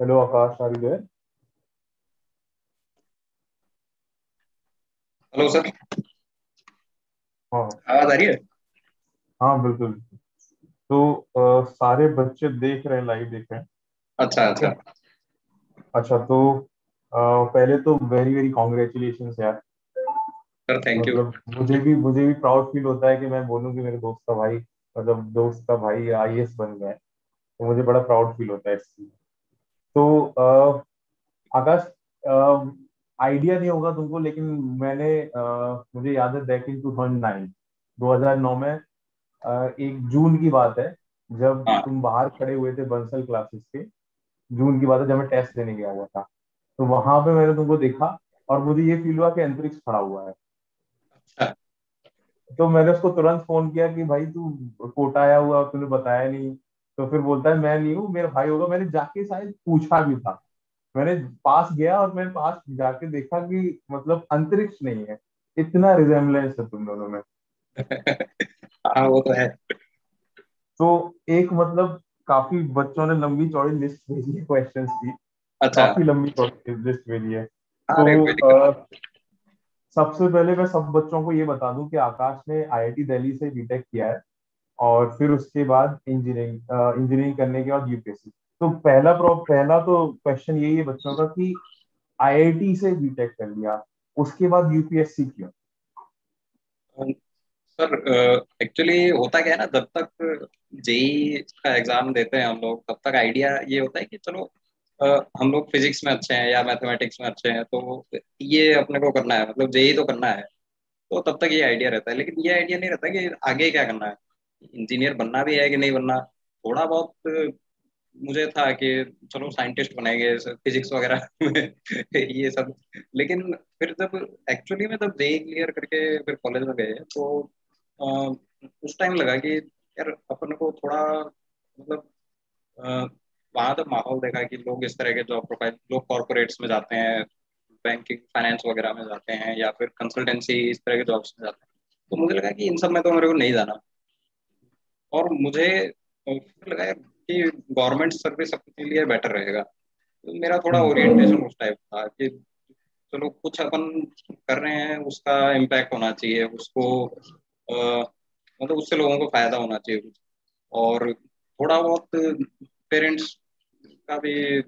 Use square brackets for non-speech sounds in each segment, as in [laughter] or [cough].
Hello, Akash, are you there? Hello sir हाँ। आवाज़ आ रही है? हाँ बिल्कुल। तो अ, सारे बच्चे देख रहे हैं लाइव देख रहे हैं। अच्छा अच्छा। अच्छा तो अ, पहले तो वेरी वेरी कॉन्ग्रेचुलेशन यार। सर थैंक यू मतलब मुझे भी मुझे भी प्राउड फील होता है कि मैं बोलूँ कि मेरे दोस्त का भाई मतलब दोस्त का भाई आईएएस बन गया है। तो मुझे बड़ा प्राउड फील होता है इस चीज़ तो आकाश आइडिया नहीं होगा तुमको लेकिन मैंने मुझे याद है बैक इन 2009 2009 में एक जून की बात है जब हाँ। तुम बाहर खड़े हुए थे बंसल क्लासेस के जून की बात है जब मैं टेस्ट देने गया हुआ था। तो वहाँ पे मैंने तुमको देखा और मुझे ये फील हुआ कि अंतरिक्ष खड़ा हुआ है। अच्छा। तो मैंने उसको तुरंत फ़ोन किया कि भाई तू कोटा आया हुआ तूने बताया नहीं। तो फिर बोलता है मैं नहीं हूँ मेरा भाई होगा मैंने जाके शायद पूछा भी था। मैंने पास गया और मैंने पास जाके देखा कि मतलब अंतरिक्ष नहीं है। इतना रिजेम्बलेंस है तुम दोनों में। [laughs] हाँ वो तो है। तो एक मतलब काफ़ी बच्चों ने लंबी चौड़ी लिस्ट भेजी है क्वेश्चंस की। अच्छा। काफ़ी लंबी चौड़ी लिस्ट भेजी है। हाँ तो अ, सबसे पहले मैं सब बच्चों को ये बता दूँ कि आकाश ने आईआईटी दिल्ली से बीटेक किया है। और फिर उसके बाद इंजीनियरिंग इंजीनियरिंग करने के बाद यूपीएससी तो पहला पहला तो क्वेश्चन यही है बच्चों का कि आईआईटी से बीटेक कर लिया उसके बाद यूपीएससी क्यों। सर एक्चुअली होता क्या है ना जब तक जेई का एग्ज़ाम देते हैं हम लोग तब तक आइडिया ये होता है कि चलो अ, हम लोग फिजिक्स में अच्छे हैं या मैथमेटिक्स में अच्छे हैं तो ये अपने को करना है मतलब जेई तो करना है तो तब तक ये आइडिया रहता है। लेकिन ये आइडिया नहीं रहता कि आगे क्या करना है। इंजीनियर बनना भी है कि नहीं बनना? थोड़ा बहुत मुझे था कि चलो साइंटिस्ट बनेंगे फिजिक्स वगैरह [laughs] ये सब। लेकिन फिर जब एक्चुअली में जब जेई क्लियर करके फिर कॉलेज में गए तो उस टाइम लगा कि यार अपन को थोड़ा मतलब वहाँ जब माहौल देखा कि लोग इस तरह के जॉब प्रोफ़ाइल लोग कॉर्पोरेट्स में जाते हैं बैंकिंग फाइनेंस वगैरह में जाते हैं, या फिर कंसल्टेंसी इस तरह के जॉब्स में जाते हैं तो मुझे लगा कि इन सब में तो मेरे को नहीं जाना। और मुझे लगा कि गवर्नमेंट सर्विस अपने लिए बेटर रहेगा। तो मेरा थोड़ा हम्म। ओरिएंटेशन उस टाइप था कि चलो कुछ अपन कर रहे हैं उसका इम्पैक्ट होना चाहिए उसको मतलब उससे लोगों को फ़ायदा होना चाहिए कुछ। और थोड़ा बहुत पेरेंट्स का भी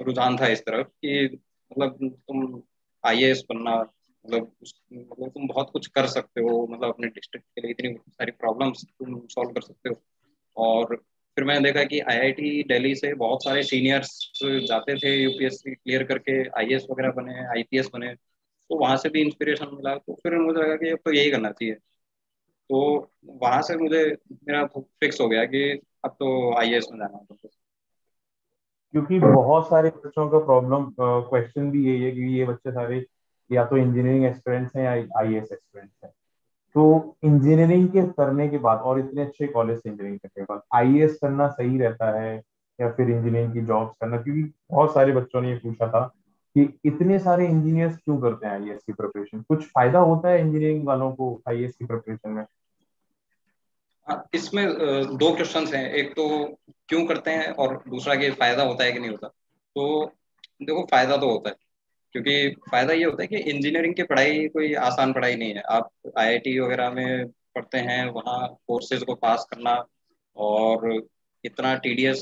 रुझान था इस तरफ़ कि मतलब तुम आईएएस बनना मतलब मतलब तुम बहुत कुछ कर सकते हो मतलब अपने डिस्ट्रिक्ट के लिए इतनी सारी प्रॉब्लम्स तुम सॉल्व कर सकते हो। और फिर मैंने देखा कि आईआईटी दिल्ली से बहुत सारे सीनियर्स जाते थे यूपीएससी क्लियर करके आईएएस वगैरह बने आईपीएस बने। तो वहाँ से भी इंस्पिरेशन मिला तो फिर मुझे लगा कि अब तो यही करना चाहिए। तो वहाँ से मुझे, मेरा फिक्स हो गया कि अब तो आईएएस में जाना है। क्योंकि बहुत सारे बच्चों का प्रॉब्लम क्वेश्चन भी यही है कि ये बच्चे सारे या तो इंजीनियरिंग एस्पिरेंट्स है या आईएएस एस्पिरेंट्स है। तो इंजीनियरिंग के करने के बाद और इतने अच्छे कॉलेज से इंजीनियरिंग करने के बाद आईएएस करना सही रहता है या फिर इंजीनियरिंग की जॉब्स करना? क्योंकि बहुत सारे बच्चों ने ये पूछा था कि इतने सारे इंजीनियर्स क्यों करते हैं आईएएस की प्रिपरेशन कुछ फ़ायदा होता है इंजीनियरिंग वालों को आईएएस की प्रिपरेशन में? इसमें दो क्वेश्चन हैं। एक तो क्यों करते हैं और दूसरा कि फ़ायदा होता है कि नहीं होता? तो देखो, फ़ायदा तो होता है। क्योंकि फ़ायदा ये होता है कि इंजीनियरिंग की पढ़ाई कोई आसान पढ़ाई नहीं है। आप आईआईटी वगैरह में पढ़ते हैं, वहाँ कोर्सेज को पास करना और इतना टीडियस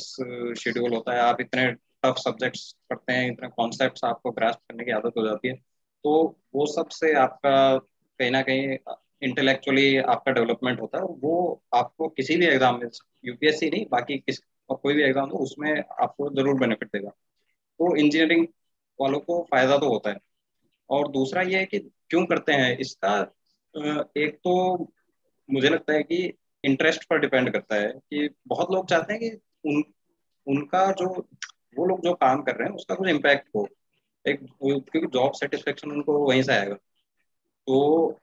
शेड्यूल होता है। आप इतने टफ सब्जेक्ट्स पढ़ते हैं, इतने कॉन्सेप्ट्स आपको ग्रास्प करने की आदत हो जाती है। तो वो सबसे आपका कहीं ना कहीं इंटेलेक्चुअली आपका डेवलपमेंट होता है। वो आपको किसी भी एग्ज़ाम में यूपीएससी नहीं, बाकी किस, कोई भी एग्ज़ाम हो, उसमें आपको ज़रूर बेनिफिट देगा। तो इंजीनियरिंग वालों को फ़ायदा तो होता है। और दूसरा ये है कि क्यों करते हैं? इसका एक तो मुझे लगता है कि इंटरेस्ट पर डिपेंड करता है कि बहुत लोग चाहते हैं कि उन, उनका जो, वो लोग जो काम कर रहे हैं, उसका कुछ इम्पैक्ट हो। एक, क्योंकि जॉब सेटिस्फेक्शन उनको वहीं से आएगा। तो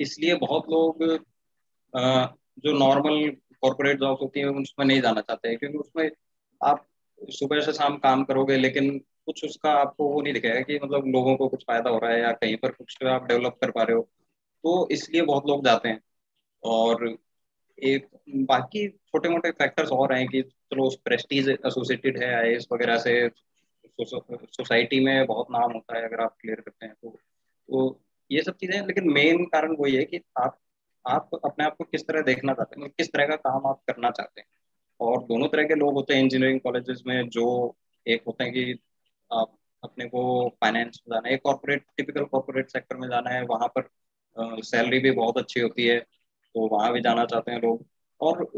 इसलिए बहुत लोग जो नॉर्मल कॉरपोरेट जॉब होती है उसमें नहीं जाना चाहते हैं, क्योंकि उसमें आप सुबह से शाम काम करोगे, लेकिन कुछ उसका आपको वो नहीं दिखेगा कि मतलब लोगों को कुछ फ़ायदा हो रहा है या कहीं पर कुछ आप डेवलप कर पा रहे हो। तो इसलिए बहुत लोग जाते हैं। और एक बाकी छोटे मोटे फैक्टर्स और हैं कि चलो प्रेस्टीज एसोसिएटेड है आईएस वगैरह से सोसाइटी में बहुत नाम होता है अगर आप क्लियर करते हैं तो। तो ये सब चीज़ें लेकिन मेन कारण वही है कि आप आप अपने आप को किस तरह देखना चाहते हैं किस तरह का काम आप करना चाहते हैं। और दोनों तरह के लोग होते हैं इंजीनियरिंग कॉलेजेस में जो एक होते हैं कि आप अपने को फाइनेंस में जाना है कॉर्पोरेट टिपिकल कॉर्पोरेट सेक्टर में जाना है, वहाँ पर सैलरी भी बहुत अच्छी होती है तो वहाँ भी जाना चाहते हैं लोग। और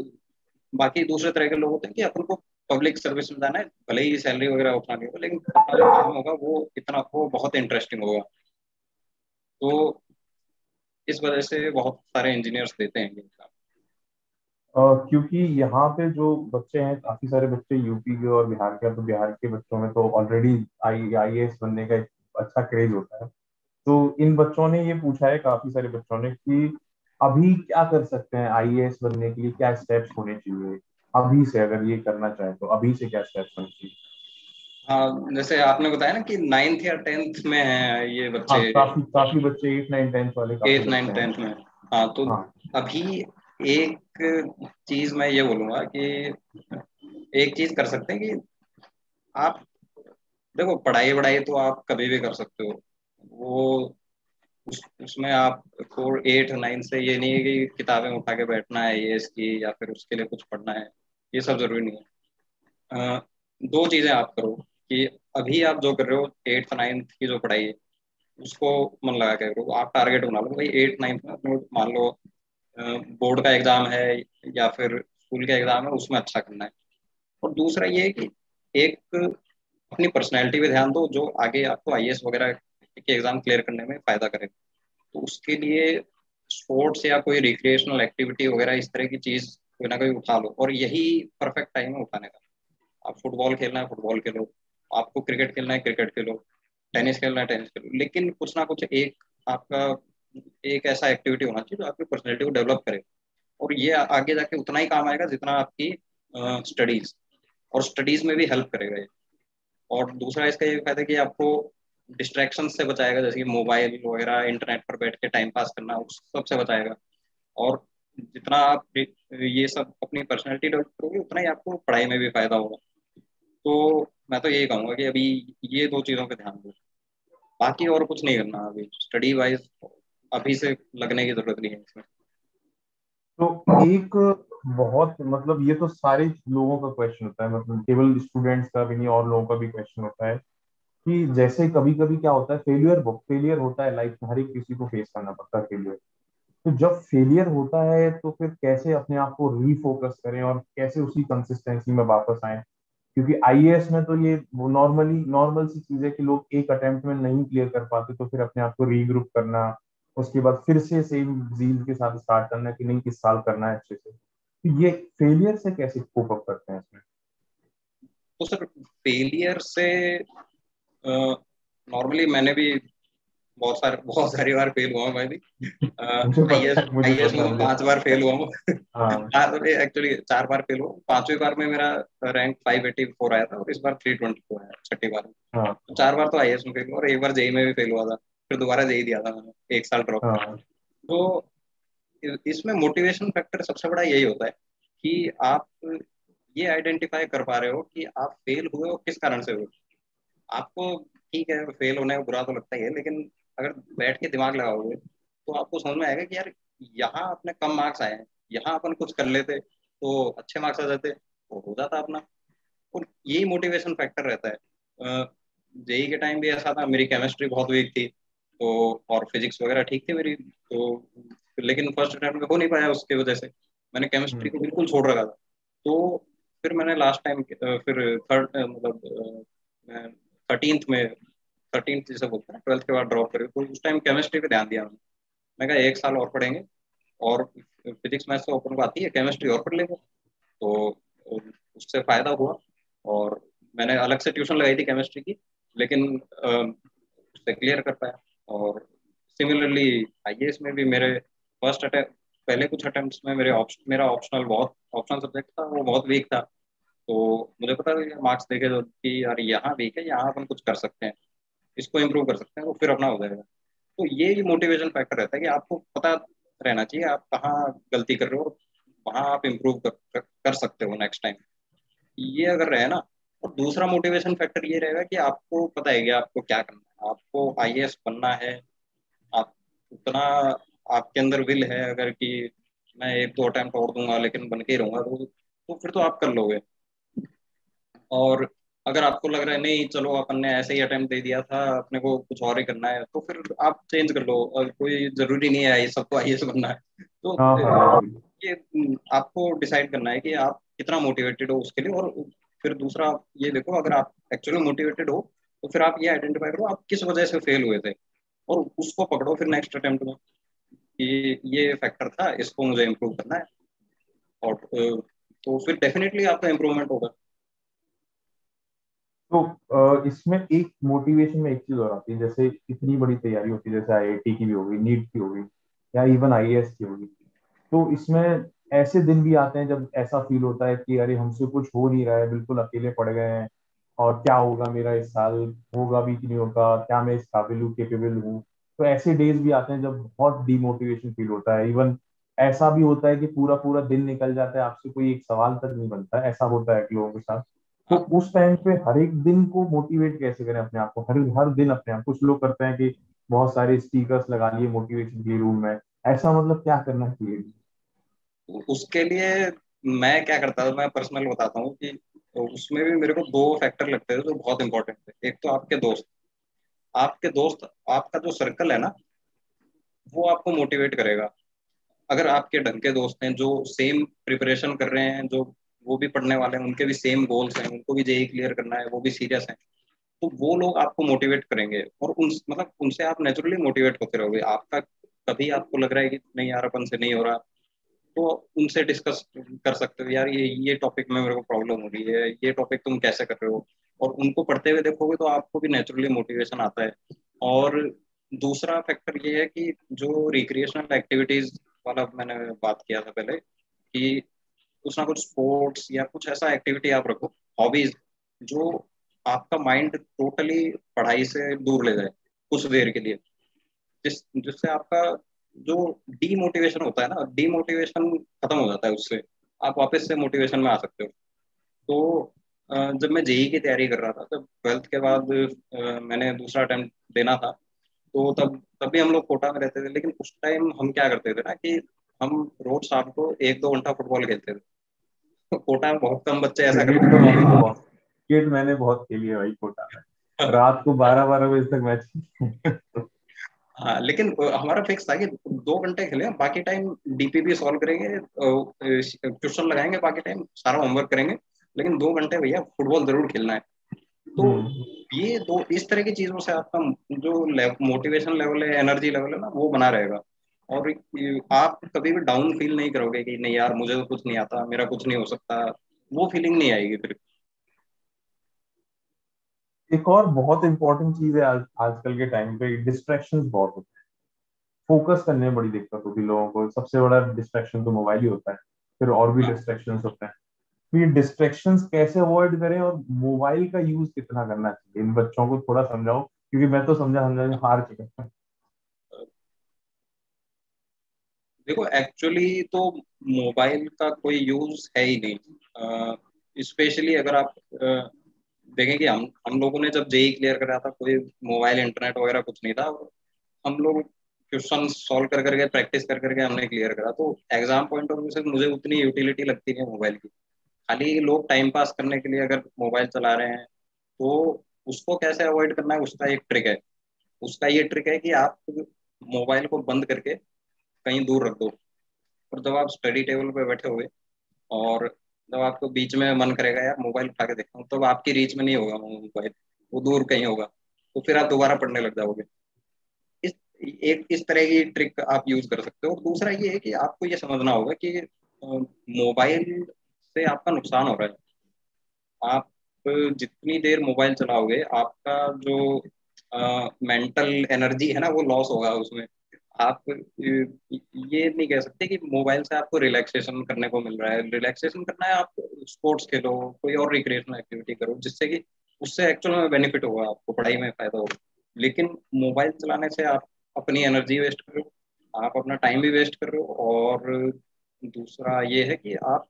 बाकी दूसरे तरह के लोग होते हैं कि अपन को पब्लिक सर्विस में जाना है, भले ही सैलरी वगैरह उठा नहीं होगा लेकिन अपना जो काम होगा वो इतना, वो बहुत इंटरेस्टिंग होगा। तो इस वजह से बहुत सारे इंजीनियर्स देते हैं काम। Uh, क्योंकि यहाँ पे जो बच्चे हैं काफ़ी सारे बच्चे यूपी के और बिहार के तो बिहार के बच्चों में तो ऑलरेडी आई आई बनने का एक अच्छा क्रेज होता है। तो इन बच्चों ने ये पूछा है काफ़ी सारे बच्चों ने कि अभी क्या कर सकते हैं आई बनने के लिए क्या स्टेप्स होने चाहिए? अभी से अगर ये करना चाहे तो अभी से क्या स्टेप्स होने चाहिए? हाँ जैसे आपने बताया ना कि नाइन्थ या टेंथ में है ये बच्चे। हाँ, काफ़ी काफ़ी बच्चे एट नाइन टेंथ वाले एट नाइन टेंथ में। हाँ तो हाँ. अभी एक चीज़ मैं ये बोलूँगा कि एक चीज़ कर सकते हैं कि आप देखो पढ़ाई वढ़ाई तो आप कभी भी कर सकते हो। वो उस, उसमें आप को एट नाइन से ये नहीं है कि किताबें उठा के बैठना है ये इसकी या फिर उसके लिए कुछ पढ़ना है ये सब ज़रूरी नहीं है। आ, दो चीज़ें आप करो कि अभी आप जो कर रहे हो एट्थ नाइन्थ की जो पढ़ाई है उसको मन लगा के करो। आप टारगेट बना लो भाई एट नाइन्थ में मान लो बोर्ड का एग्ज़ाम है या फिर स्कूल का एग्ज़ाम है, उसमें अच्छा करना है। और दूसरा ये है कि एक अपनी पर्सनैलिटी पे ध्यान दो, जो आगे आपको आईएएस वगैरह के एग्ज़ाम क्लियर करने में फ़ायदा करे। तो उसके लिए स्पोर्ट्स या कोई रिक्रिएशनल एक्टिविटी वगैरह, इस तरह की चीज़ कोई ना कोई उठा लो। और यही परफेक्ट टाइम है उठाने का। आप फुटबॉल खेलना है फुटबॉल खेलो। आपको क्रिकेट खेलना है क्रिकेट खेलो। टेनिस खेलना है टेनिस खेलो। लेकिन कुछ ना कुछ एक आपका एक ऐसा एक्टिविटी होना चाहिए जो आपकी पर्सनैलिटी को डेवलप करे। और ये आगे जाके उतना ही काम आएगा जितना आपकी स्टडीज़ और स्टडीज़ में भी हेल्प करेगा ये। और दूसरा इसका ये फ़ायदा कि आपको डिस्ट्रैक्शन से बचाएगा, जैसे कि मोबाइल वगैरह इंटरनेट पर बैठ के टाइम पास करना, उस सबसे बचाएगा। और जितना आप ये सब अपनी पर्सनैलिटी डेवलप करोगे, उतना ही आपको पढ़ाई में भी फ़ायदा होगा। तो मैं तो यही कहूँगा कि अभी ये दो चीज़ों पे ध्यान दो। बाकी और कुछ नहीं करना अभी। स्टडी वाइज अभी से लगने की ज़रूरत नहीं है इसमें। तो एक बहुत मतलब ये तो सारे लोगों का क्वेश्चन होता है मतलब केवल स्टूडेंट्स का भी नहीं, और लोगों का भी क्वेश्चन होता है कि जैसे कभी कभी क्या होता है फेलियर फेलियर होता है लाइफ हर एक किसी को फेस करना पड़ता है फेलियर तो जब फेलियर होता है तो फिर कैसे अपने आप को रीफोकस करें और कैसे उसी कंसिस्टेंसी में वापस आए? क्योंकि आईएएस में तो ये नॉर्मली नॉर्मल सी चीज़ है कि लोग एक अटेम्प्ट में नहीं क्लियर कर पाते तो फिर अपने आप को रीग्रुप करना उसके बाद फिर से सेम जील के साथ स्टार्ट करना है कि नहीं किस साल करना है अच्छे से। तो ये फेलियर से कैसे कोप अप करते हैं इसमें? तो सर फेलियर से नॉर्मली मैंने भी बहुत सारे बहुत सारी बार फेल हुआ मैं भी आईएएस में पाँच बार फेल हुआ हूँ। एक्चुअली हाँ। [laughs] चार बार फेल हुआ पांचवी बार में मेरा रैंक फाइव एटी फोर आया था और इस बार थ्री ट्वेंटी फोर आया छठी बार में। हाँ। तो चार बार तो आईएएस में फेल हुआ और एक बार जेई में भी फेल हुआ था। फिर दोबारा जेई दिया था मैंने एक साल ड्रॉप हाँ। तो इसमें मोटिवेशन फैक्टर सबसे बड़ा यही होता है कि आप ये आइडेंटिफाई कर पा रहे हो कि आप फेल हुए हो किस कारण से हुए आपको ठीक है फेल होने का बुरा तो लगता ही है लेकिन अगर बैठ के दिमाग लगाओगे तो आपको समझ में आएगा कि यार यहाँ अपने कम मार्क्स आए हैं यहाँ अपन कुछ कर लेते तो अच्छे मार्क्स आ जाते तो हो जाता अपना। और यही मोटिवेशन फैक्टर रहता है। जेई के टाइम भी ऐसा था मेरी केमिस्ट्री बहुत वीक थी। तो और फिजिक्स वगैरह ठीक थी मेरी तो लेकिन फ़र्स्ट अटेम्प्ट में हो नहीं पाया उसकी वजह से। मैंने केमिस्ट्री को बिल्कुल छोड़ रखा था। तो फिर मैंने लास्ट टाइम फिर थर्ड मतलब थर्टींथ में थर्टीन जैसे बोलते हैं ट्वेल्थ के बाद ड्रॉप करी। तो उस टाइम केमिस्ट्री पे ध्यान दिया मैंने। मैं कहा एक साल और पढ़ेंगे और फिजिक्स मैथ्स तो अपन को आती है केमिस्ट्री और पढ़ लेंगे। तो उससे फ़ायदा हुआ और मैंने अलग से ट्यूशन लगाई थी केमिस्ट्री की लेकिन उससे क्लियर कर पाया। और सिमिलरली आई में भी मेरे फ़र्स्ट अटैम्प पहले कुछ अटेम्प्ट में मेरे ऑप्शन मेरा ऑप्शनल बहुत ऑप्शनल सब्जेक्ट था वो बहुत वीक था। तो मुझे पता मार्क्स देखे तो कि यार यहाँ वीक है यहाँ अपन कुछ कर सकते हैं। इसको इम्प्रूव कर सकते हैं वो फिर अपना हो जाएगा। तो ये मोटिवेशन फैक्टर रहता है कि आपको पता रहना चाहिए आप कहाँ गलती कर रहे हो वहाँ आप इम्प्रूव कर, कर, कर सकते हो नेक्स्ट टाइम ये अगर रहे ना और दूसरा मोटिवेशन फैक्टर ये रहेगा कि आपको पता है कि आपको क्या करना है। आपको आईएएस बनना है। आप उतना आपके अंदर विल है अगर कि मैं एक दो अटेम्प्ट और दूँगा लेकिन बन के ही रहूँगा तो, तो फिर तो आप कर लोगे। और अगर आपको लग रहा है नहीं चलो अपन ने ऐसे ही अटेम्प्ट दे दिया था अपने को कुछ और ही करना है तो फिर आप चेंज कर लो और कोई ज़रूरी नहीं है ये सबको आई बनना है। तो हाँ, हाँ, ये आपको डिसाइड करना है कि आप कितना मोटिवेटेड हो उसके लिए और फिर दूसरा, ये देखो, अगर आप एक्चुअली मोटिवेटेड हो तो फिर आप ये आइडेंटिफाई करो, आप किस वजह से फेल हुए थे? और उसको पकड़ो फिर नेक्स्ट अटेम्प्ट में कि ये फैक्टर था, इसको मुझे इम्प्रूव करना है। और तो फिर डेफिनेटली आपका इम्प्रूवमेंट होगा। तो इसमें एक मोटिवेशन में एक चीज़ और आती है, जैसे इतनी बड़ी तैयारी होती है, जैसे आईआईटी की भी होगी, नीट की होगी, या इवन आईएएस की होगी। तो इसमें ऐसे दिन भी आते हैं जब ऐसा फील होता है कि अरे हमसे कुछ हो नहीं रहा है बिल्कुल अकेले पड़ गए हैं। और क्या होगा मेरा इस साल? होगा भी कि नहीं होगा क्या मैं इस काबिल हूँ केपेबल हूँ? तो ऐसे डेज़ भी आते हैं जब बहुत डिमोटिवेशन फील होता है। इवन ऐसा भी होता है कि पूरा पूरा दिन निकल जाता है आपसे कोई एक सवाल तक नहीं बनता। ऐसा होता है लोगों के साथ। तो उस टाइम पे हर एक दिन को मोटिवेट कैसे करें अपने आप को? हर हर दिन अपने आप कुछ लोग करते हैं कि बहुत सारे स्पीकर्स लगा लिए मोटिवेशन के रूम में। ऐसा मतलब क्या करना चाहिए? उसके लिए मैं क्या करता था, मैं पर्सनल बताता हूँ कि उसमें भी मेरे को दो फैक्टर लगते थे जो बहुत इंपॉर्टेंट थे। एक तो आपके दोस्त। आपके दोस्त, आपका जो सर्कल है ना, वो आपको मोटिवेट करेगा। अगर आपके ढंग के दोस्त हैं, जो सेम प्रिपरेशन कर रहे हैं, जो वो भी पढ़ने वाले हैं, उनके भी सेम गोल्स हैं, उनको भी जेई क्लियर करना है, वो भी सीरियस हैं तो वो लोग आपको मोटिवेट करेंगे। और उन मतलब उनसे आप नेचुरली मोटिवेट होते रहोगे। आपका कभी आपको लग रहा है कि नहीं यार, अपन से नहीं हो रहा। तो उनसे डिस्कस कर सकते हो यार, ये ये टॉपिक में मेरे को प्रॉब्लम हो रही है, ये टॉपिक तुम कैसे कर रहे हो? और उनको पढ़ते हुए देखोगे तो आपको भी नेचुरली मोटिवेशन आता है। और दूसरा फैक्टर ये है कि जो रिक्रिएशनल एक्टिविटीज़ वाला मैंने बात किया था पहले, कि कुछ ना कुछ स्पोर्ट्स या कुछ ऐसा एक्टिविटी आप रखो हॉबीज जो आपका माइंड टोटली पढ़ाई से दूर ले जाए, कुछ देर के लिए। जिस, जिससे आपका जो डीमोटिवेशन होता है ना डीमोटिवेशन खत्म हो जाता है उससे। आप वापस से मोटिवेशन में आ सकते हो। तो जब मैं जेई की तैयारी कर रहा था तब ट्वेल्थ के बाद मैंने दूसरा अटेम्प्ट देना था। तो तब तब भी हम लोग कोटा में रहते थे लेकिन उस टाइम हम क्या करते थे ना कि हम रोज शाम को एक दो घंटा फुटबॉल खेलते थे। कोटा में बहुत कम बच्चे ऐसा करते थे। क्रिकेट मैंने बहुत खेली है भाई कोटा में। रात को बारह बारह बजे तक मैच हाँ लेकिन हमारा फिक्स था कि दो घंटे खेले बाकी टाइम डीपीबी सॉल्व करेंगे ट्यूशन लगाएँगे बाकी टाइम सारा होमवर्क करेंगे लेकिन दो घंटे भैया फुटबॉल ज़रूर खेलना है। तो हम्म। ये दो इस तरह की चीज़ों से आपका जो मोटिवेशन लेवल है एनर्जी लेवल है ना वो बना रहेगा। और आप कभी भी डाउन फील नहीं करोगे कि नहीं यार मुझे तो कुछ नहीं आता मेरा कुछ नहीं हो सकता वो फीलिंग नहीं आएगी फिर। एक और बहुत इंपॉर्टेंट चीज़ है आज आजकल के टाइम पे डिस्ट्रैक्शन बहुत होते हैं। फोकस करने में बड़ी दिक्कत होती है लोगों को। सबसे बड़ा डिस्ट्रैक्शन तो मोबाइल ही होता है फिर और भी डिस्ट्रैक्शन। होते हैं। तो ये डिस्ट्रैक्शन कैसे अवॉइड करें और मोबाइल का यूज़ कितना करना चाहिए? इन बच्चों को थोड़ा समझाओ क्योंकि मैं तो समझा समझा हार चुका देखो एक्चुअली तो मोबाइल का कोई यूज़ है ही नहीं। स्पेशली uh, अगर आप देखें कि हम हम लोगों ने जब जेई क्लियर करा था, कोई मोबाइल इंटरनेट वगैरह कुछ नहीं था, हम लोग क्वेश्चन सॉल्व कर, करके प्रैक्टिस कर, करके हमने क्लियर करा। तो एग्ज़ाम पॉइंट ऑफ़ व्यू से मुझे उतनी यूटिलिटी लगती है मोबाइल की। खाली लोग टाइम पास करने के लिए अगर मोबाइल चला रहे हैं तो उसको कैसे अवॉइड करना है, उसका एक ट्रिक है। उसका ये ट्रिक है कि आप मोबाइल को बंद करके कहीं दूर रख दो। और जब आप स्टडी टेबल पे बैठे हुए और जब आपको बीच में मन करेगा, यार मोबाइल उठा के देखता हूँ। तब तो आपकी रीच में नहीं होगा मोबाइल वो दूर कहीं होगा। तो फिर आप दोबारा पढ़ने लग जाओगे। इस, एक, इस तरह की ट्रिक आप यूज़ कर सकते हो। दूसरा ये है कि आपको ये समझना होगा कि मोबाइल से आपका नुकसान हो रहा है। आप जितनी देर मोबाइल चलाओगे, आपका जो मेंटल एनर्जी है ना, वो लॉस होगा उसमें। आप ये नहीं कह सकते कि मोबाइल से आपको रिलैक्सेशन करने को मिल रहा है। रिलैक्सेशन करना है आप स्पोर्ट्स खेलो, कोई और रिक्रिएशनल एक्टिविटी करो, जिससे कि उससे एक्चुअल में बेनिफिट होगा आपको, पढ़ाई में फ़ायदा होगा। लेकिन मोबाइल चलाने से आप अपनी एनर्जी वेस्ट कर, आप अपना टाइम भी वेस्ट कर और दूसरा ये है कि आप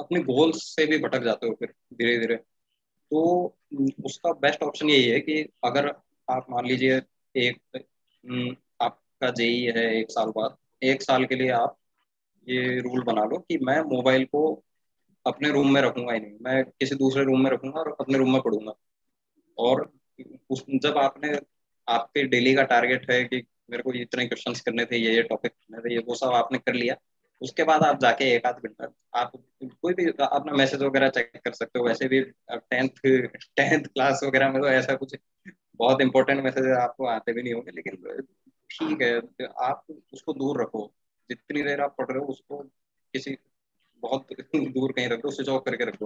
अपने गोल्स से भी भटक जाते हो फिर धीरे धीरे तो उसका बेस्ट ऑप्शन यही है कि अगर आप मान लीजिए एक आपका जेई है एक साल बाद। एक साल के लिए आप ये रूल बना लो कि मैं मोबाइल को अपने रूम में रखूँगा ही नहीं। मैं किसी दूसरे रूम में रखूँगा और अपने रूम में पढ़ूँगा। और उस जब आपने, आपके डेली का टारगेट है कि मेरे को इतने क्वेश्चन करने थे ये ये टॉपिक करने थे, ये वो सब आपने कर लिया। उसके बाद आप जाके एक आध घंटा, आप कोई भी अपना मैसेज वगैरह चेक कर सकते हो। वैसे भी टेंथ टेंथ क्लास वगैरह में तो ऐसा कुछ बहुत इंपॉर्टेंट मैसेज आपको आते भी नहीं होंगे, लेकिन ठीक है आप उसको दूर रखो। जितनी देर आप पढ़ रहे हो, उसको किसी बहुत [laughs] दूर कहीं रख स्विच ऑफ़ करके रख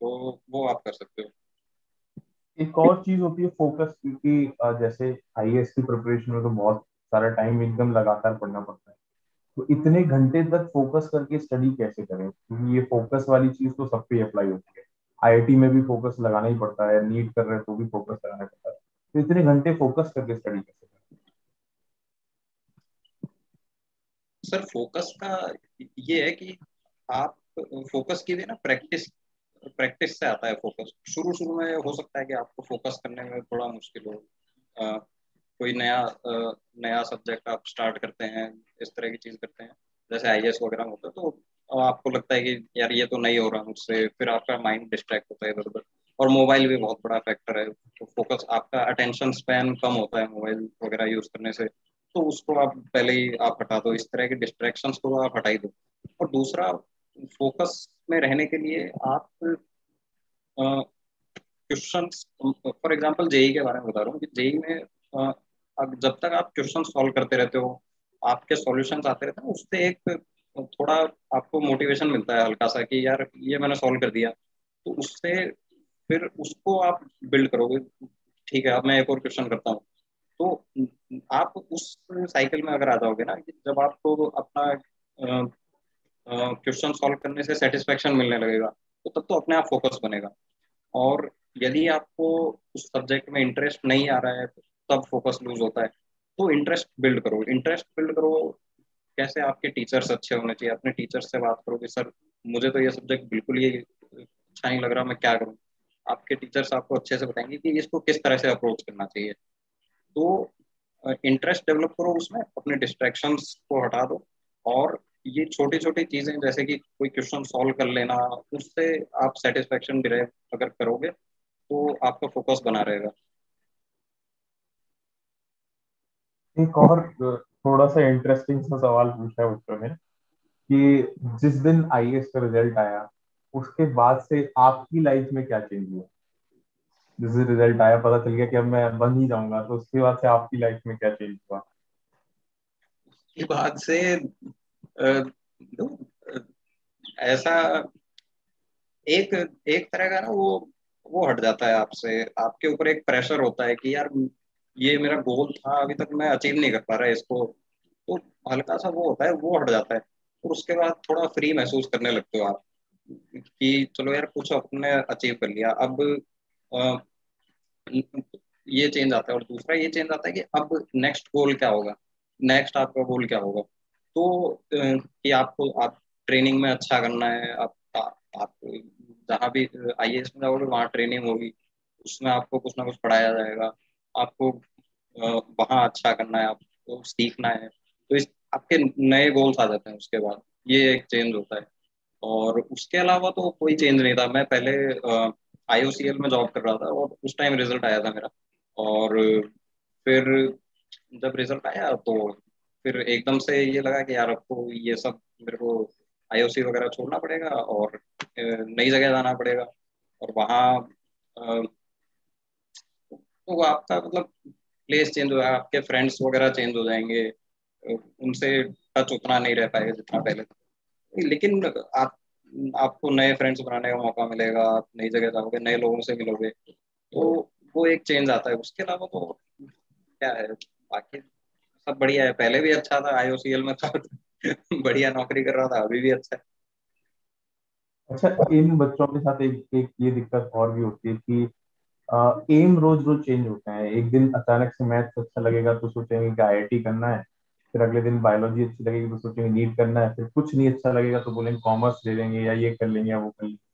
तो वो आप कर सकते हो। एक और चीज़ होती है फोकस क्योंकि जैसे आई की प्रिपरेशन में तो बहुत सारा टाइम एकदम लगातार पढ़ना पड़ता है। तो इतने घंटे तक फोकस करके स्टडी कैसे करें? क्योंकि ये फोकस वाली चीज़ तो सब पे अप्लाई होती है। आईआईटी में भी फोकस लगाना ही पड़ता है नीट कर रहे हैं तो भी फोकस लगाना पड़ता है। तो इतने घंटे फोकस करके स्टडी करें? सर फोकस का ये है कि आप फोकस की भी ना प्रैक्टिस प्रैक्टिस से आता है फोकस शुरू शुरू में हो सकता है कि आपको फोकस करने में थोड़ा मुश्किल हो। आ, कोई नया आ, नया सब्जेक्ट आप स्टार्ट करते हैं इस तरह की चीज़ करते हैं। जैसे आई वगैरह होता है तो आपको लगता है कि यार ये तो नहीं हो रहा मुझसे फिर आपका माइंड डिस्ट्रैक्ट होता है इधर उधर और मोबाइल भी बहुत बड़ा फैक्टर है। तो फोकस आपका अटेंशन स्पैन कम होता है मोबाइल वगैरह यूज़ करने से। तो उसको आप पहले ही आप हटा दो। इस तरह के डिस्ट्रैक्शन को आप हटा ही दो। और दूसरा फोकस में रहने के लिए आप क्वेश्चन फॉर एग्ज़ाम्पल जेई के बारे में बता रहा हूँ कि जेई में uh, जब तक आप क्वेश्चन सॉल्व करते रहते हो आपके सॉल्यूशंस आते रहते हैं उससे एक थोड़ा आपको मोटिवेशन मिलता है हल्का सा कि यार ये मैंने सॉल्व कर दिया। तो उससे फिर उसको आप बिल्ड करोगे। ठीक है, अब मैं एक और क्वेश्चन करता हूँ। तो आप उस साइकिल में अगर आ जाओगे ना जब आपको अपना क्वेश्चन सॉल्व करने से सेटिस्फेक्शन मिलने लगेगा तो तब तो अपने आप फोकस बनेगा। और यदि आपको उस सब्जेक्ट में इंटरेस्ट नहीं आ रहा है, तब फोकस लूज होता है। तो इंटरेस्ट बिल्ड करो। इंटरेस्ट बिल्ड करो, कैसे आपके टीचर्स अच्छे होने चाहिए? अपने टीचर्स से बात करो कि सर, मुझे तो ये सब्जेक्ट बिल्कुल ही अच्छा नहीं लग रहा, मैं क्या करूँ? आपके टीचर्स आपको अच्छे से बताएँगे कि इसको किस तरह से अप्रोच करना चाहिए। तो इंटरेस्ट डेवलप करो उसमें, अपने डिस्ट्रैक्शन को हटा दो और ये छोटी छोटी चीज़ें जैसे कि कोई क्वेश्चन सॉल्व कर लेना, उससे आप सेटिस्फेक्शन डिराइव अगर करोगे तो आपका फोकस बना रहेगा। एक और थोड़ा सा इंटरेस्टिंग सा सवाल पूछा है ने कि जिस दिन आई का रिज़ल्ट आया उसके बाद से आपकी लाइफ में क्या चेंज हुआ? जिस रिज़ल्ट आया, पता चल गया कि अब मैं बन ही जाऊँगा तो उसके बाद से आपकी लाइफ में क्या चेंज हुआ? उसके बाद से ऐसा एक एक तरह का ना वो वो हट जाता है आपसे। आपके ऊपर एक प्रेशर होता है कि यार, ये मेरा गोल था, अभी तक मैं अचीव नहीं कर पा रहा इसको। तो हल्का सा वो होता है, वो हट जाता है। और उसके बाद थोड़ा फ्री महसूस करने लगते हो आप। कि चलो यार कुछ अपने अचीव कर लिया। अब आ, ये चेंज आता है और दूसरा ये चेंज आता है कि अब नेक्स्ट गोल क्या होगा? नेक्स्ट आपका गोल क्या होगा? तो कि आपको आप ट्रेनिंग में अच्छा करना है आप आप जहाँ भी आई एस में जाओगे वहाँ ट्रेनिंग होगी। उसमें आपको कुछ ना कुछ पढ़ाया जाएगा। आपको वहाँ अच्छा करना है आपको सीखना है। तो इस आपके नए गोल्स आ जाते हैं उसके बाद। ये एक चेंज होता है। और उसके अलावा तो कोई चेंज नहीं था। मैं पहले आई में जॉब कर रहा था और उस टाइम रिज़ल्ट आया था मेरा। और फिर जब रिज़ल्ट आया तो फिर एकदम से ये लगा कि यार अब तो ये सब मेरे को आई वगैरह छोड़ना पड़ेगा और नई जगह जाना पड़ेगा। और वहाँ तो आपका मतलब प्लेस चेंज हो जाएगा आपके फ्रेंड्स वगैरह चेंज हो जाएँगे, उनसे टच उतना नहीं रह पाएगा जितना पहले था। लेकिन आप, आपको नए फ्रेंड्स बनाने का मौका मिलेगा, आप नई जगह जाओगे, नए लोगों से मिलोगे तो वो एक चेंज आता है। उसके अलावा तो क्या है? बाकी सब बढ़िया है। पहले भी अच्छा था आई में था, [laughs] बढ़िया नौकरी कर रहा था, अभी भी अच्छा है। अच्छा इन बच्चों के साथ एक एक ये दिक्कत और भी होती है कि एम रोज रोज चेंज होता है। एक दिन अचानक से मैथ्स अच्छा लगेगा तो सोचेंगे कि आई करना है। फिर अगले दिन बायोलॉजी अच्छी लगेगी तो सोचेंगे नीट करना है फिर कुछ नहीं अच्छा लगेगा तो बोलेंगे कॉमर्स ले लेंगे या ये कर लेंगे या वो कर लेंगे।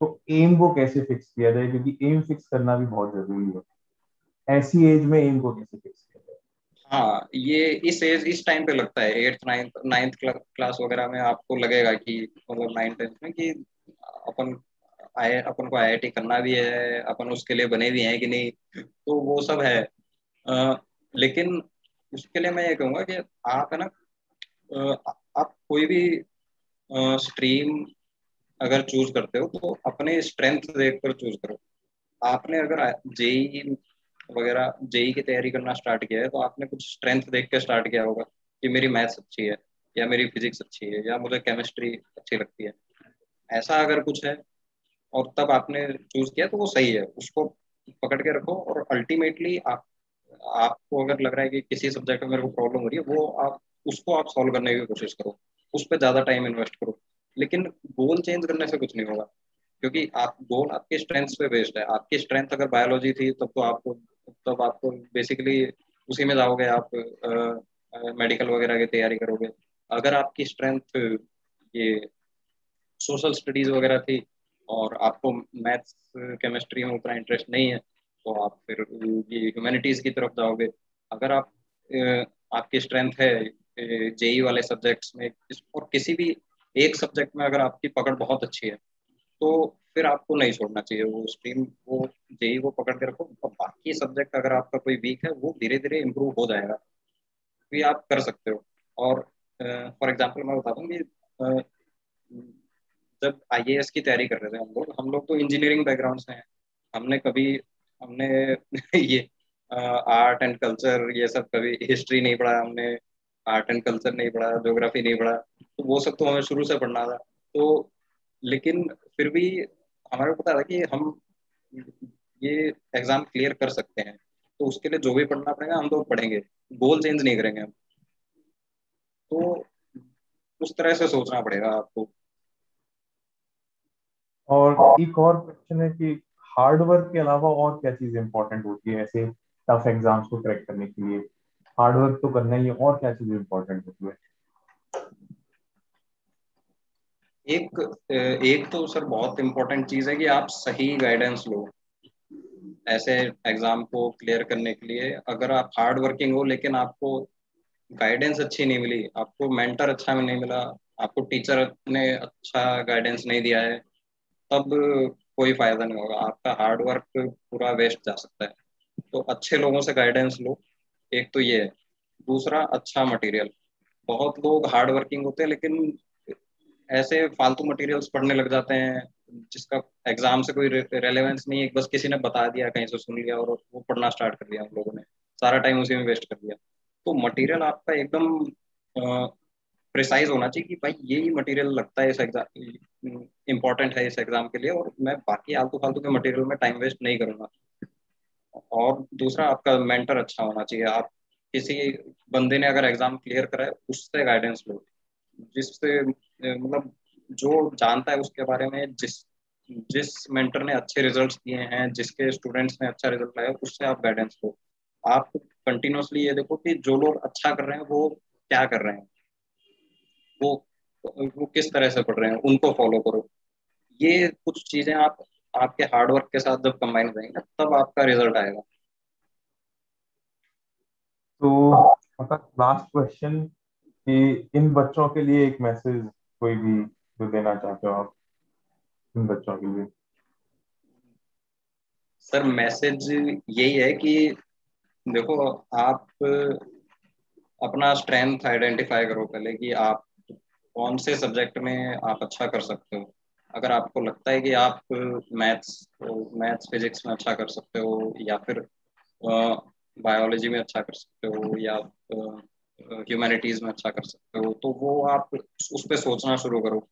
तो एम को कैसे फिक्स किया जाए? क्योंकि एम फिक्स करना भी बहुत ज़रूरी है। ऐसी एज में एम को कैसे फिक्स किया जाए? हाँ ये इस एज इस टाइम पे लगता है एट्थ नाइन्थ नाइन्थ क्लास वगैरह में आपको लगेगा कि मतलब नाइन्थ टेंथ में कि अपन आए अपन को आईआईटी करना भी है अपन उसके लिए बने भी हैं कि नहीं तो वो सब है। आ, लेकिन उसके लिए मैं ये कहूँगा कि आप है ना आप कोई भी स्ट्रीम अगर चूज़ करते हो तो अपने स्ट्रेंथ देख कर चूज़ करो। आपने अगर जेई वगैरह, जेई की तैयारी करना स्टार्ट किया है तो आपने कुछ स्ट्रेंथ देख के स्टार्ट किया होगा कि मेरी मैथ्स अच्छी है, या मेरी फिजिक्स अच्छी है, या मुझे केमिस्ट्री अच्छी लगती है। ऐसा अगर कुछ है, और तब आपने चूज़ किया तो वो सही है। उसको पकड़ के रखो, और अल्टीमेटली आप आपको अगर लग रहा है कि किसी सब्जेक्ट में मेरे को प्रॉब्लम हो रही है, वो आप, उसको आप सॉल्व करने की कोशिश करो। उस पर ज़्यादा टाइम इन्वेस्ट करो। लेकिन गोल चेंज करने से कुछ नहीं होगा। क्योंकि आप गोल आपके स्ट्रेंथ पे बेस्ड है। आपकी स्ट्रेंथ अगर बायोलॉजी थी, तब तो आपको, तब आपको बेसिकली उसी में जाओगे आप मेडिकल वगैरह की तैयारी करोगे। अगर आपकी स्ट्रेंथ ये सोशल स्टडीज़ वगैरह थी, और आपको मैथ्स केमिस्ट्री में उतना इंटरेस्ट नहीं है तो आप फिर ये ह्यूमैनिटीज की तरफ़ जाओगे। अगर आप आपकी स्ट्रेंथ है जेई वाले सब्जेक्ट्स में और किसी भी एक सब्जेक्ट में अगर आपकी पकड़ बहुत अच्छी है तो फिर आपको नहीं छोड़ना चाहिए वो स्ट्रीम वो जेई वो पकड़ के रखो। और बाकी सब्जेक्ट अगर आपका कोई वीक है, वो धीरे धीरे इम्प्रूव हो जाएगा। भी आप कर सकते हो। और फॉर एग्ज़ाम्पल मैं बता दूँ कि जब आईएएस की तैयारी कर रहे थे हम लोग हम लोग तो इंजीनियरिंग बैकग्राउंड से हैं। हमने कभी हमने [laughs] ये आर्ट एंड कल्चर ये सब कभी हिस्ट्री नहीं पढ़ा, हमने आर्ट एंड कल्चर नहीं पढ़ा ज्योग्राफी नहीं पढ़ा तो वो सब तो हमें शुरू से पढ़ना था। तो लेकिन फिर भी हमारे पता था कि हम ये एग्ज़ाम क्लियर कर सकते हैं तो उसके लिए जो भी पढ़ना पड़ेगा हम तो पढ़ेंगे गोल चेंज नहीं करेंगे हम। तो उस तरह से सोचना पड़ेगा आपको। और एक और क्वेश्चन है कि हार्ड वर्क के अलावा और क्या चीज़ इंपॉर्टेंट होती है? ऐसे टफ एग्ज़ाम्स को क्रैक करने के लिए। हार्ड वर्क तो करना ही है, और क्या चीज़ इंपॉर्टेंट होती है? एक एक तो सर बहुत इंपॉर्टेंट चीज़ है कि आप सही गाइडेंस लो। ऐसे एग्ज़ाम को क्लियर करने के लिए। अगर आप हार्ड वर्किंग हो, लेकिन आपको गाइडेंस अच्छी नहीं मिली, आपको मेंटर अच्छा नहीं मिला, आपको टीचर ने अच्छा गाइडेंस नहीं दिया है, तब कोई फ़ायदा नहीं होगा। आपका हार्ड वर्क पूरा वेस्ट जा सकता है। तो अच्छे लोगों से गाइडेंस लो। एक तो ये है। दूसरा अच्छा मटेरियल बहुत लोग हार्ड वर्किंग होते हैं, लेकिन ऐसे फालतू मटेरियल्स पढ़ने लग जाते हैं, जिसका एग्ज़ाम से कोई रेलेवेंस नहीं है। बस किसी ने बता दिया, कहीं से सुन लिया और वो पढ़ना स्टार्ट कर दिया उन लोगों ने। सारा टाइम उसी में वेस्ट कर दिया। तो मटेरियल आपका एकदम प्रिसाइज होना चाहिए कि भाई ये ही मटेरियल लगता है इस एग्ज़ाम इम्पोर्टेंट है इस एग्ज़ाम के लिए और मैं बाकी आलतू फालतू के मटेरियल में टाइम वेस्ट नहीं करूँगा। और दूसरा, आपका मेंटर अच्छा होना चाहिए। आप किसी बंदे ने अगर एग्ज़ाम क्लियर करा है उससे गाइडेंस लो। जिससे मतलब जो जानता है उसके बारे में, जिस जिस मेंटर ने अच्छे रिजल्ट्स दिए हैं, जिसके स्टूडेंट्स ने अच्छा रिज़ल्ट लाया, उससे आप गाइडेंस लो। आप कंटिन्यूसली ये देखो कि जो लोग अच्छा कर रहे हैं, वो क्या कर रहे हैं। वो वो किस तरह से पढ़ रहे हैं उनको फॉलो करो। ये कुछ चीज़ें आप आपके हार्डवर्क के साथ जब कंबाइन करेंगे तब आपका रिज़ल्ट आएगा। तो मतलब लास्ट क्वेश्चन कि इन बच्चों के लिए एक मैसेज कोई भी जो देना चाहते हो आप इन बच्चों के लिए? सर मैसेज यही है कि देखो आप अपना स्ट्रेंथ आइडेंटिफाई करो पहले कि आप कौन से सब्जेक्ट में आप अच्छा कर सकते हो? अगर आपको लगता है कि आप मैथ्स मैथ्स फिजिक्स में अच्छा कर सकते हो या फिर बायोलॉजी में अच्छा कर सकते हो या ह्यूमैनिटीज में अच्छा कर सकते हो तो वो आप उस पर सोचना शुरू करो।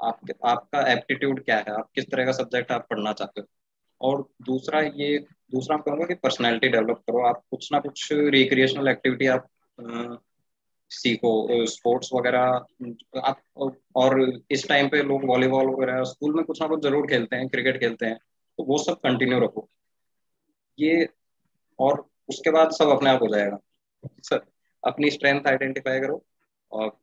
आप, आपका एप्टीट्यूड क्या है? आप किस तरह का सब्जेक्ट आप पढ़ना चाहते हो? और दूसरा ये, दूसरा मैं कहूँगा कि पर्सनैलिटी डेवलप करो। आप कुछ ना कुछ रिक्रिएशनल एक्टिविटी आप सीखो स्पोर्ट्स वगैरह आप और इस टाइम पे लोग वॉलीबॉल वगैरह स्कूल में कुछ ना कुछ ज़रूर खेलते हैं क्रिकेट खेलते हैं तो वो सब कंटिन्यू रखो। ये, और उसके बाद सब अपने आप हो जाएगा। सर, अपनी स्ट्रेंथ आइडेंटिफाई करो और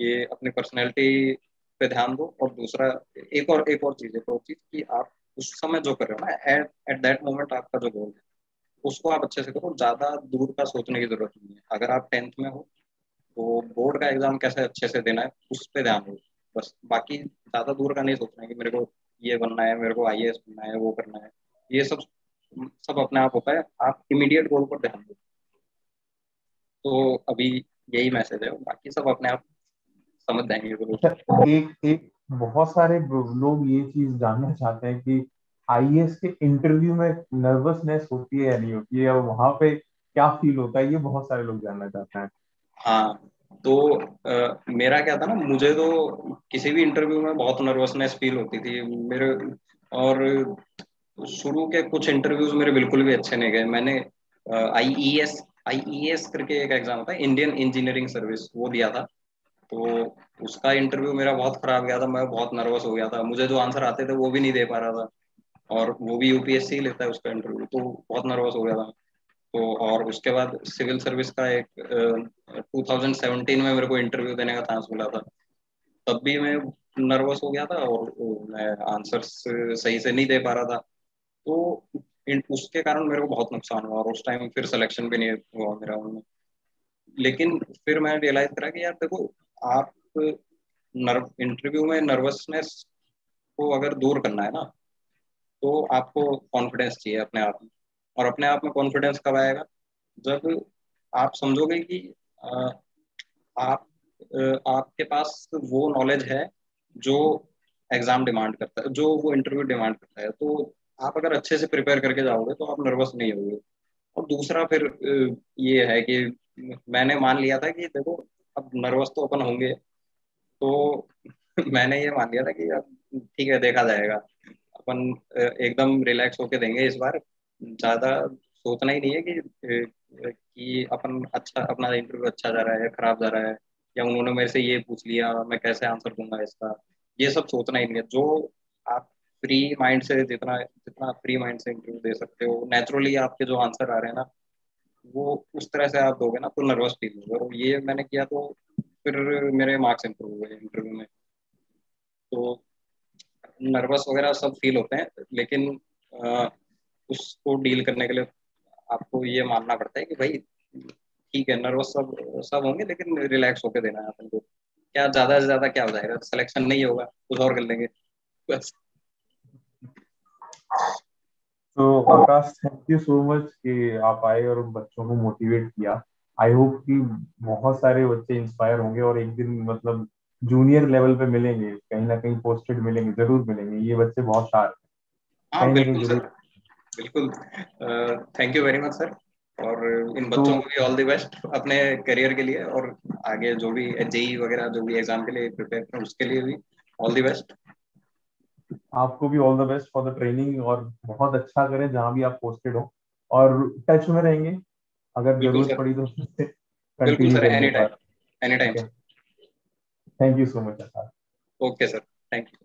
ये अपनी पर्सनैलिटी पे ध्यान दो। और दूसरा, एक और एक और चीज़, एक और चीज़ कि आप उस समय जो कर रहे हो ना एट एट दैट मोमेंट आपका जो गोल है, उसको आप अच्छे से करो, ज़्यादा दूर का सोचने की ज़रूरत नहीं है। अगर आप टेंथ में हो तो बोर्ड का एग्ज़ाम कैसे अच्छे से देना है, उस पर ध्यान दो। बस, बाकी ज़्यादा दूर का नहीं सोचना है कि मेरे को ये बनना है, मेरे को आई बनना है, वो करना है। ये सब सब अपने आप होता है। आप इमीडिएट गोल पर ध्यान दो। तो अभी यही मैसेज है। बाकी सब अपने आप समझ जाएँगे ज़रूर एक एक बहुत सारे लोग ये चीज़ जानना चाहते हैं कि आई के इंटरव्यू में नर्वसनेस होती है या नहीं होती है? और वहाँ पे क्या फील होता है? ये बहुत सारे लोग जानना चाहते हैं। हाँ तो आ, मेरा क्या था ना मुझे तो किसी भी इंटरव्यू में बहुत नर्वसनेस फील होती थी। मेरे और शुरू के कुछ इंटरव्यूज़ मेरे बिल्कुल भी अच्छे नहीं गए। मैंने आई ई एस करके एक एग्ज़ाम है इंडियन इंजीनियरिंग सर्विस वो दिया था। तो उसका इंटरव्यू मेरा बहुत खराब गया था मैं बहुत नर्वस हो गया था। मुझे जो आंसर आते थे वो भी नहीं दे पा रहा था। और वो भी यूपीएससी लेता है उसका इंटरव्यू तो बहुत नर्वस हो गया था। तो और उसके बाद सिविल सर्विस का एक थाउज़ेंड सेवनटीन में मेरे को इंटरव्यू देने का चांस मिला था। तब भी मैं नर्वस हो गया था और मैं आंसर सही से नहीं दे पा रहा था। तो उसके कारण मेरे को बहुत नुकसान हुआ और उस टाइम फिर सिलेक्शन भी नहीं हुआ मेरा उनमें। लेकिन फिर मैं रियलाइज़ करा कि यार देखो, आप नर्व इंटरव्यू में नर्वसनेस को अगर दूर करना है ना तो आपको कॉन्फिडेंस चाहिए अपने आप में। और अपने आप में कॉन्फिडेंस कब आएगा? जब आप समझोगे कि आप आपके पास वो नॉलेज है जो एग्ज़ाम डिमांड करता है, जो वो इंटरव्यू डिमांड करता है। तो आप अगर अच्छे से प्रिपेयर करके जाओगे तो आप नर्वस नहीं होगे। और दूसरा फिर ये है कि मैंने मान लिया था कि देखो, अब नर्वस तो अपन होंगे। तो [laughs] मैंने ये मान लिया था कि अब ठीक है, देखा जाएगा। अपन एकदम रिलैक्स होके देंगे इस बार। ज़्यादा सोचना ही नहीं है कि कि अपन अच्छा अपना इंटरव्यू अच्छा जा रहा है, खराब जा रहा है, या उन्होंने मेरे से ये पूछ लिया, मैं कैसे आंसर दूँगा इसका? ये सब सोचना ही नहीं है। जो आप फ्री माइंड से जितना जितना फ्री माइंड से इंटरव्यू दे सकते हो नेचुरली आपके जो आंसर आ रहे हैं ना, वो उस तरह से आप दोगे ना तो नर्वस फील होगा। और ये मैंने किया तो फिर मेरे मार्क्स इंप्रूव हुए इंटरव्यू में। तो नर्वस वगैरह सब फील होते हैं, लेकिन उसको डील करने के लिए आपको ये मानना पड़ता है कि भाई ठीक है नर्वस सब सब होंगे लेकिन रिलैक्स होकर देना है अपन को। क्या ज़्यादा से ज़्यादा क्या हो जाएगा? सिलेक्शन नहीं होगा कुछ और कर लेंगे। बस। तो Akash thank you so much कि आप आए और बच्चों को मोटिवेट किया। आई होप कि बहुत सारे बच्चे इंस्पायर होंगे और एक दिन मतलब जूनियर लेवल पे मिलेंगे कहीं ना कहीं पोस्टेड मिलेंगे ज़रूर मिलेंगे। ये बच्चे बहुत शार्प हाँ। बिल्कुल। Thank you very much sir और इन बच्चों तो, को भी ऑल द बेस्ट अपने करियर के लिए और आगे जो भी जेई वगैरह जो भी एग्ज़ाम के लिए प्रिपेयर करें उसके लिए भी ऑल द बेस्ट आपको भी all the best for the training और बहुत अच्छा करें जहाँ भी आप पोस्टेड हो। और टच में रहेंगे। अगर ज़रूरत पड़ी तो बिल्कुल sir any time any time thank you so much sir okay sir thank you